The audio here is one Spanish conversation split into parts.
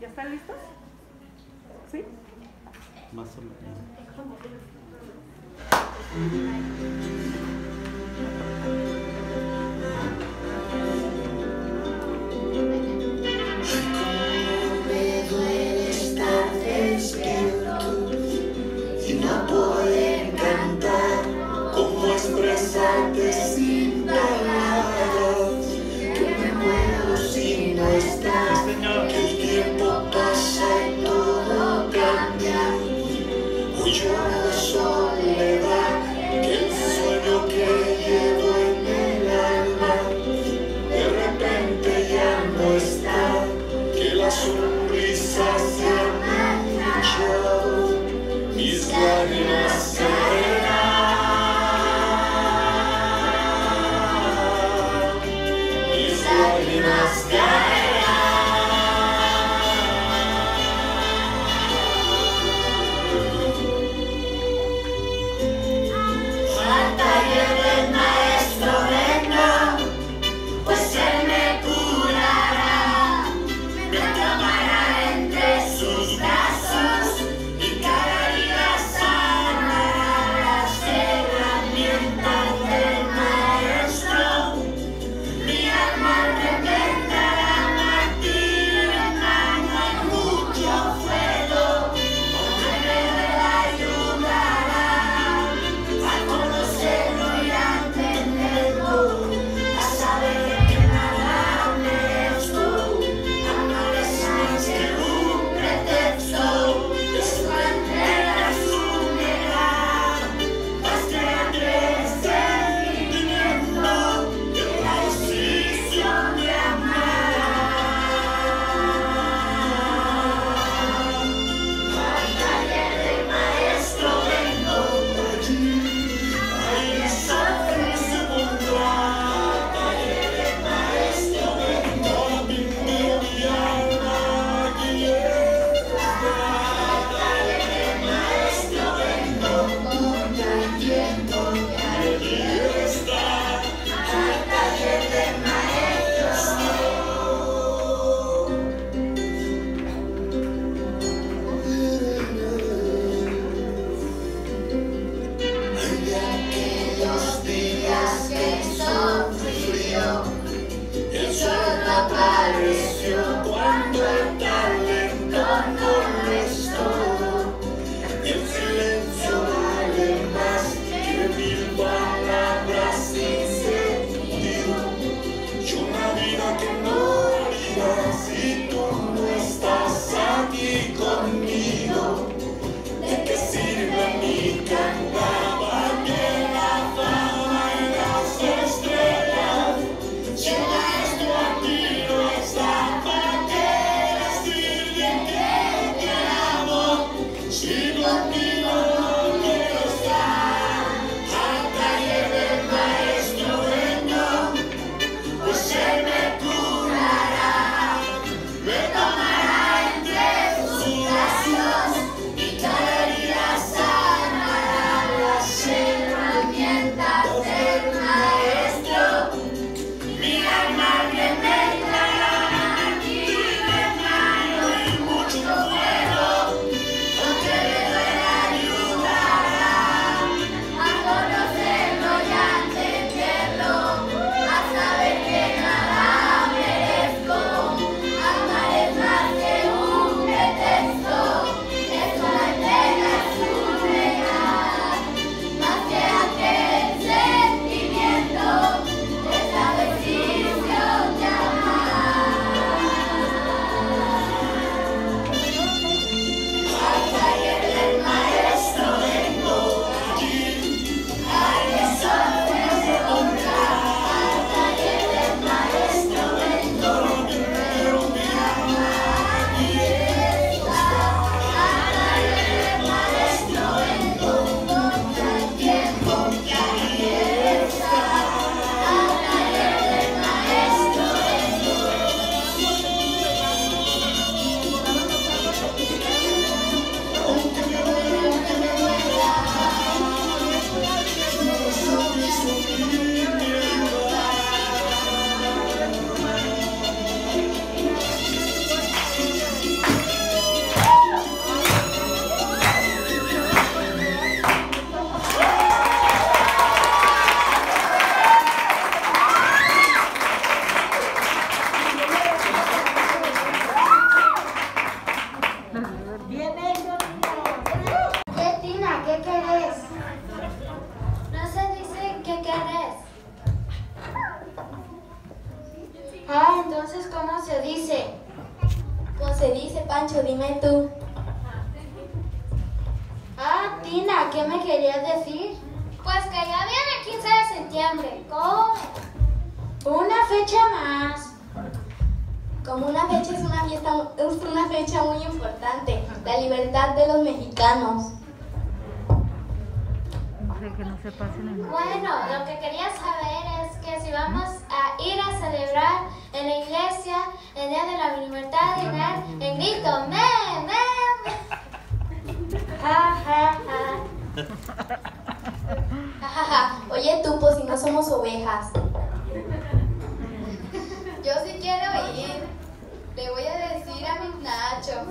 ¿Ya están listos? ¿Sí? Más o menos. Como una fecha es una fiesta, es una fecha muy importante, la libertad de los mexicanos. De que no se pasen en Bueno, lo que quería saber es que si vamos a ir a celebrar en la iglesia el Día de la Libertad y dar el grito ¡Me, me, me! Ja, ja, ja. Ja, ja, ja. Oye tú, pues si no somos ovejas. Yo sí quiero ir. Le voy a decir a mi Nacho.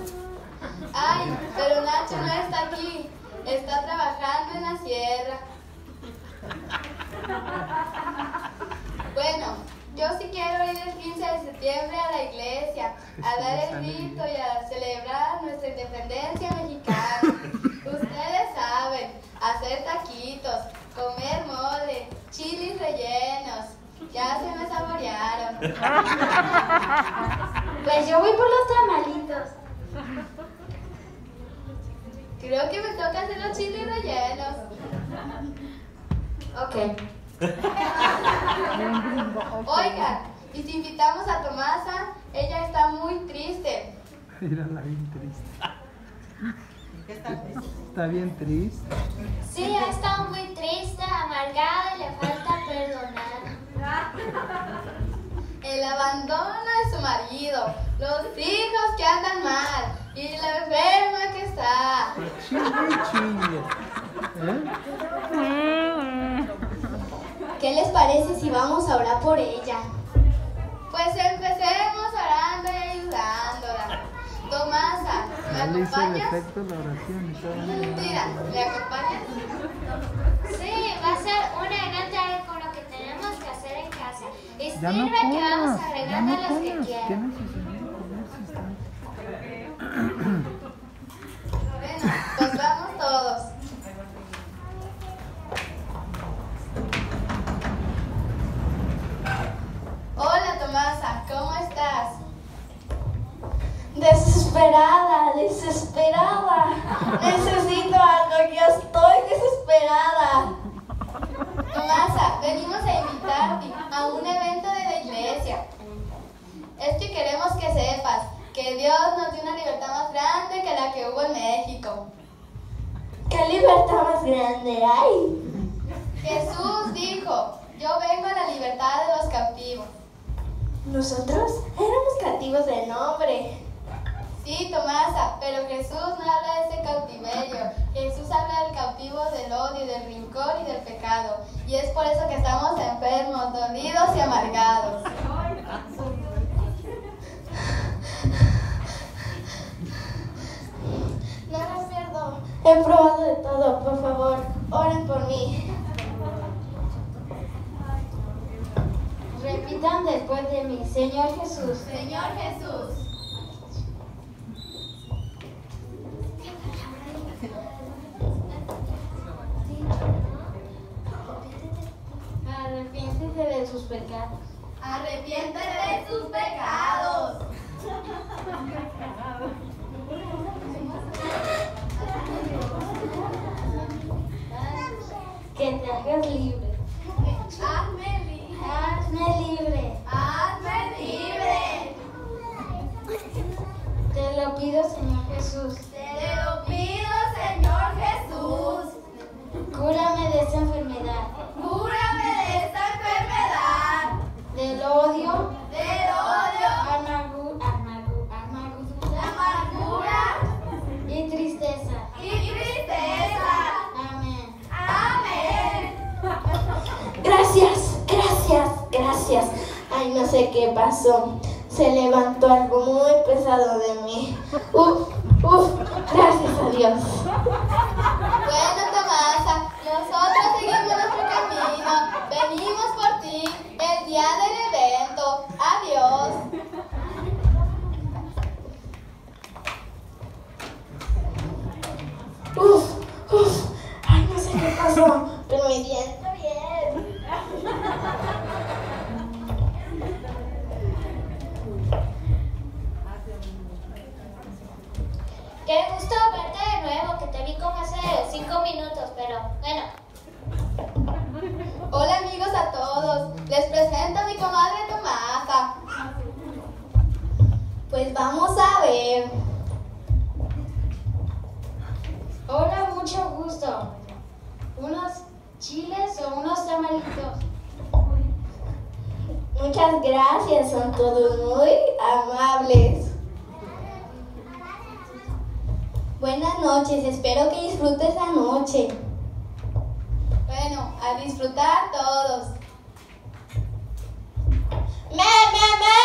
Ay, pero Nacho no está aquí. Está trabajando en la sierra. Bueno, yo sí quiero ir el 15 de septiembre a la iglesia, a dar el grito y a celebrar nuestra independencia mexicana. Ustedes saben, hacer taquitos, comer mole, chilis rellenos. Ya se me saborearon. Pues yo voy por los tamalitos. Creo que me toca hacer los chilis rellenos. Ok. Oigan, y si invitamos a Tomasa, ella está muy triste. Mírala bien triste. Está bien triste. Sí, ha estado muy triste, amargada y le falta perdonar. El abandono marido, los hijos que andan mal y la enferma que está. Chingue, chingue. ¿Qué les parece si vamos a orar por ella? Pues empecemos orando y ayudándola. Tomasa, ¿me acompañas? Mira, ¿me acompañas? Sí, va a ser una gran tarea con lo que tenemos que hacer en casa. Y Ya no sirve que vamos comas, ya no a los que comas. ¿Qué quieran. necesidad de comer si está? Bueno, pues vamos todos. Hola Tomasa, ¿cómo estás? Desesperada, desesperada. Necesito algo, yo estoy desesperada. Tomasa, venimos a invitarte a un evento de la iglesia. Es que queremos que sepas que Dios nos dio una libertad más grande que la que hubo en México. ¿Qué libertad más grande hay? Jesús dijo, yo vengo a la libertad de los cautivos. Nosotros éramos cautivos de nombre. Sí, Tomasa, pero Jesús no habla de ese cautiverio. Jesús habla del cautivo del odio, del rincón y del pecado. Y es por eso que estamos enfermos, dolidos y amargados. He probado de todo, por favor, oren por mí. Repitan después de mí, Señor Jesús. Señor Jesús, Arrepiéntete de sus pecados. arrepiéntete de tus pecados. Que te hagas libre. Hazme libre. Hazme libre. Hazme libre. Te lo pido, Señor Jesús. Se levantó algo muy pesado de mí. Uf, uf, gracias a Dios. Bueno, Tomasa, nosotros seguimos nuestro camino. Venimos por ti el día del pero bueno. Hola amigos a todos, les presento a mi comadre Tomasa. Pues vamos a ver. Hola, mucho gusto. ¿Unos chiles o unos tamalitos? Muchas gracias, son todos muy amables. Buenas noches, espero que disfrutes la noche. Bueno, a disfrutar todos. ¡Meme!